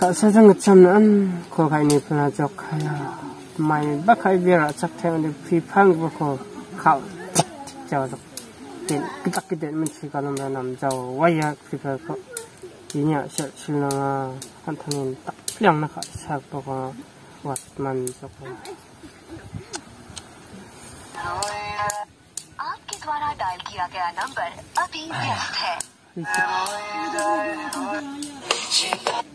khá sa sang chăm nan ko khai ni phana chok khai mai ba khai bia chak thang de phi phăng ba cô khao chao chok tiền cái tắc cái tiền mình chỉ có làm làm giàu vay à phi phăng có gì nhỉ sẽ chỉ là con thằng này tắc lăng nó khỏi sao bao giờ hoạt mình cho con आपके द्वारा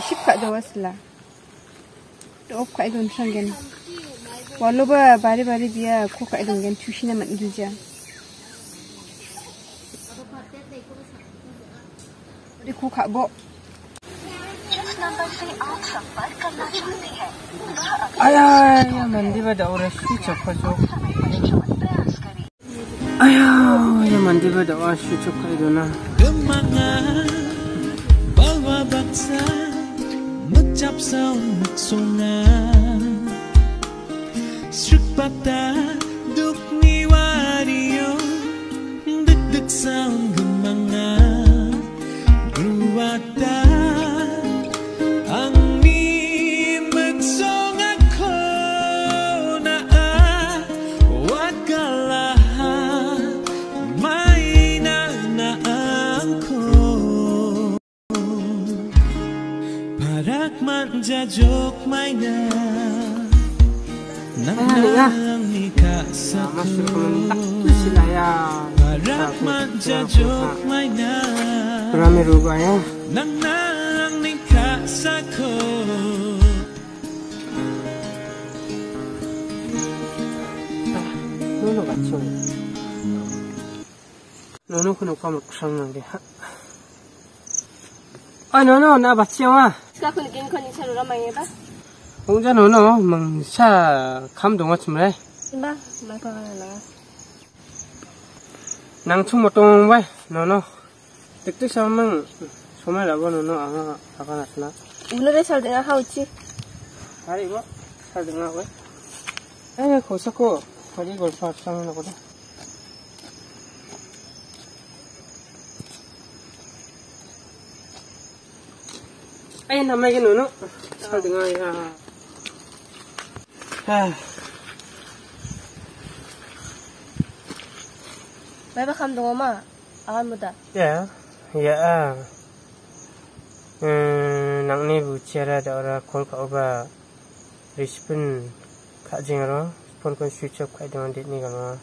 isip kat jawas lah. Dok kat itu nusang gen. Kan. Walau ba bari bari dia kau kat itu gen cuci nama ni je. Di kau kat bo. Ayah, mandi pada orang si cepat tu. Ayah, yang mandi pada orang si cepat itu na. Bawa baksa. sông nuk sức Syuk patah Jajokmainya Nang k a s a Rahmat j a j o k m a i n a Rame rugaya Nang nang ikasaku Nono ga chong Nono kuno kamak sang nang ge ha ôi nó nó na bát chiêu à ska kun kin kun cha ra mang ba ông cha nó nó mang cha khám đồng ở chim đấy ba mai con là nàng chung một tông vậy nó nó tức tức sao mang số mai là bao nó nó à à con là nó 오늘의 살등아 하우치 아이고 살등아 왜 에이 고사코 거리 골프 합성하는 거다 Eh, nama lagi nunuk. Sampai dengar ya. Ha. Baik, kamu dengar ma? Awan muda. Ya, ya. Ha. Hmm, nak ni bucir ada orang call kau oba. Rispun kat jengro. Pun kau switch up kat dengan dit ni kan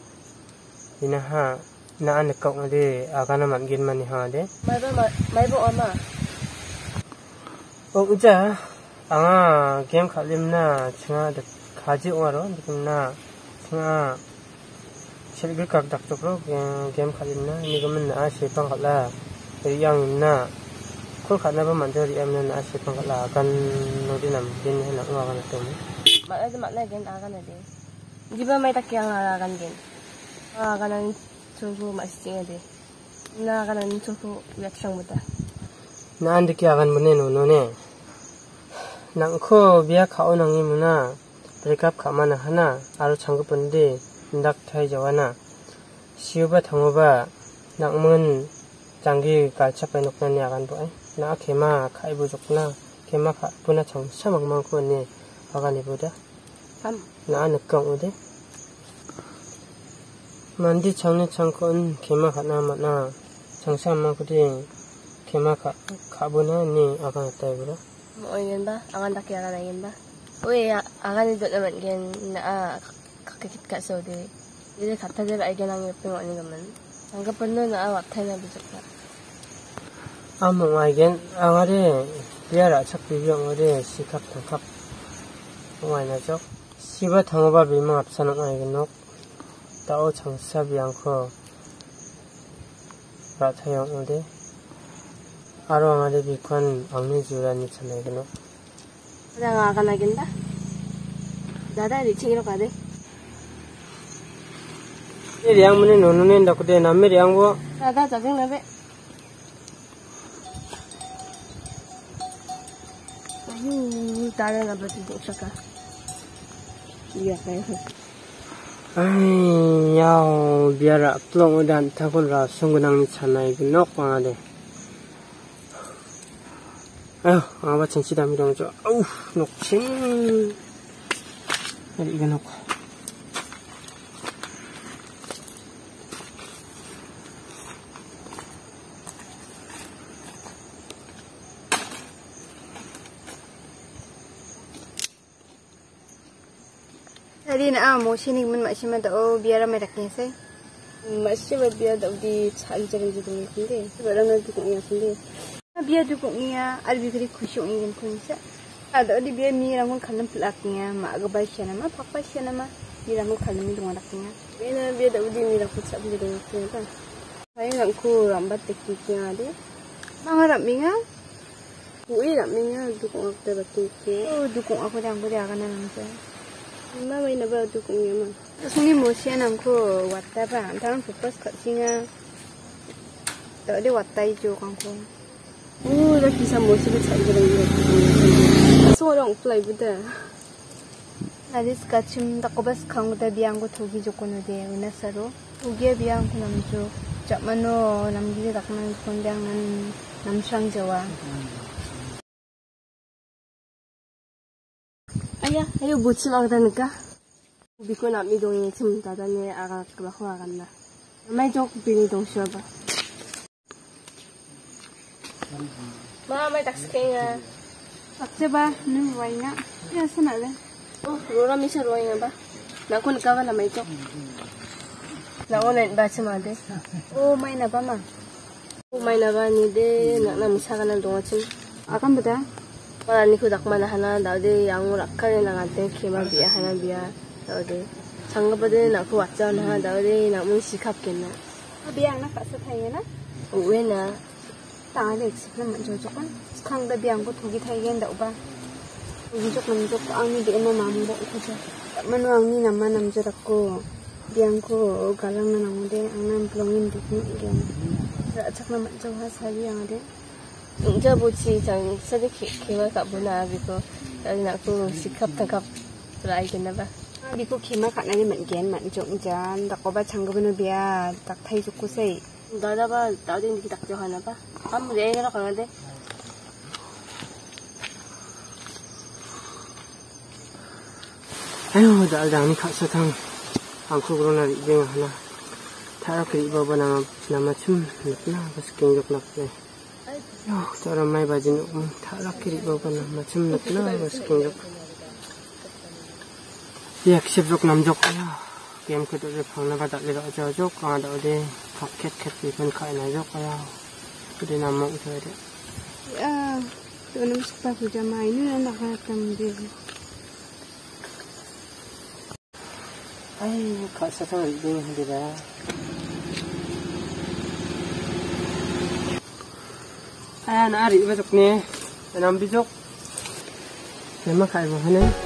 Ina ha, na anak kau ngade, akan ah, aman gin mana ha de? Mai bu mai bu 어, 의자. 아, 게임 갈림나, 증아, 가지 오마로, 느낌나, 증아, 실글 각닥 쪽으로, 게임 갈림나, 니금은 나, 실방 갈라, 양임나, 콜 가나바 만져, 리암나, 나, 실방 갈라, 아간, 노디남, 딘, 해나, 우아가나, 또. 맞아도 맞나, 겐, 아가나, 딘. 니바 마이 닦게, 아, 아간, 겐. 아, 아가나, 저거, 맛있지, 야, 돼. 나, 아가나, 저거, 약상보다. 나한테 기아간 문에 노노네 낭코 비아 카오 낭이 문나 브레이크업 가마나 하나 아로 장급 본데 낙 타이 저와나 시우바 당오바 낭문 장기 갈차 빼놓고는 야간 보이 나 개마 카이브 좋구나 개마 가쁘나 정차 막만고 언니 아가니 보다 나 느낌 오대 만디 장례 장건 개마 가나 마나 정사 만고디 tema ka kabuna ni akan tayo bro. o yun ba? Akan takya ka na yun ba? Uy, akan ito n m a n g e n na a k i k i t ka so di. d i ka tayo a ganang y u pingo ni naman. Ang k a p a n n a awat t a y na bisok na. Amo a gan, a n ari, y a r a chak b i y a n g a r sikap t a k a p m a na chok. Siba t a n g b a b i m a g apsanang ay ganok. Tao changsabi angko. Ratayong u l আরও আমাদের বিক্ষণ অগ্নি জুড়ানি চলে গেল দাদা আঁকা লাগেন না দাদা রিচিং কাদে রিয়াং মানে ননু নেন ডাকুতে নামে রিয়াং গো দাদা চাবিং নেবে তারা নাবে তুই দেখ সকা ইয়া কাই ai yao biara plong dan thakon ra sungunang ni chanai nok pa de 아유 아마 진짜 밀어놓죠 아우 녹침 이거 놓고 Tadi na amo sinig man masima dao biara may dakinsay. Masima biara dao di sa anjaran di dungi kundi. Wala na di kong iya kundi. biya duku niya albi kiri kushu ingin kunsa ada di biya mi rangun kalem pelak niya ma agba siana ma papa siana ah, ma mi rangun kalem itu orang niya biya biya dah udin mi rangun cak biya dah udin kan saya rangku rambat tekik niya ada ah, mana rambi niya Ui rambi oh, aku dah batuk oh dukung aku dah angkut dia akan nangsa Mama main apa tu kau ni mak? Sini musia nangku ah, watta pa, tangan fokus kat sini. Tadi watta itu kau. 오, 이렇게 기사 모습을 잘그렸네 소령 플라이브데. 나디스가 지금 다코베스 강구다 비앙고 독이 조건우데 은하사로 우기에 비앙고 남주 잡만노 남기게 닥만 건대한 남수랑 저와 아야 아유 못치 막다니까 우코 남이 동이 지금 다다니 아가 그막 화가 나 마이 족 비니 동시어봐 À? ba Mama tak sekaya. Tak coba nih wayna. Ya rồi deh. Oh, rora misa nghe ba. Naku nakawa na may chok. Naku na ba sa made. Oh, may na ba ma. Oh, may na ba ni de nak na misa ka ng tungatin. Akan ba da? Wala ni ko dakma na hana daw de yang rakka na ngante kima biya hana biya daw de. 상가버들 나고 왔잖아. 나우리 나문 시캅겠나. 비야 나 가서 타이나. 오해나 ta để xem mình cho chọn không cái biang có thu cái thay gen đậu ba mình cho mình cho anh đi để nó mà mình bộ cái cho mình anh đi nằm mà nằm cho đặc cô biang cô cả lần mà nằm đây anh em plong in được những cái rồi dạ, chắc là mình cho hết sai đi anh à, đấy những cái bộ chi chẳng sẽ được khi khi mà gặp bữa nào vì cô là cô xịt khắp thằng khắp lại cái nào ba đi cô khi mà gặp này mình kiến mình trộn chán đặc cô ba chẳng có bên bia đặc thay cho cô xây 나다봐 나도 이렇게 낙적하나봐 한번 내일가 가는데 아유 날당이 가서당 안고 그러나 이제 하나 타락을 입어봐 나마 나마춤 느끼나 그래서 굉장히 낙대 요 사람 많이 봐지는 음 타락을 입어봐 나마춤 느끼나 그래서 굉장히 예, 10쪽 남 야, 게임 그대로 방나가 달리가 어쩌죠? 강하다, 어디. sakit ke pipen kain aja kalau ah, kena nama itu ada. Ya, tu nak suka kerja main ni nak kata mungkin. Ayuh, kau itu hendaknya. Ayah nak arit besok ni, nak ambil besok. Nama kain mana?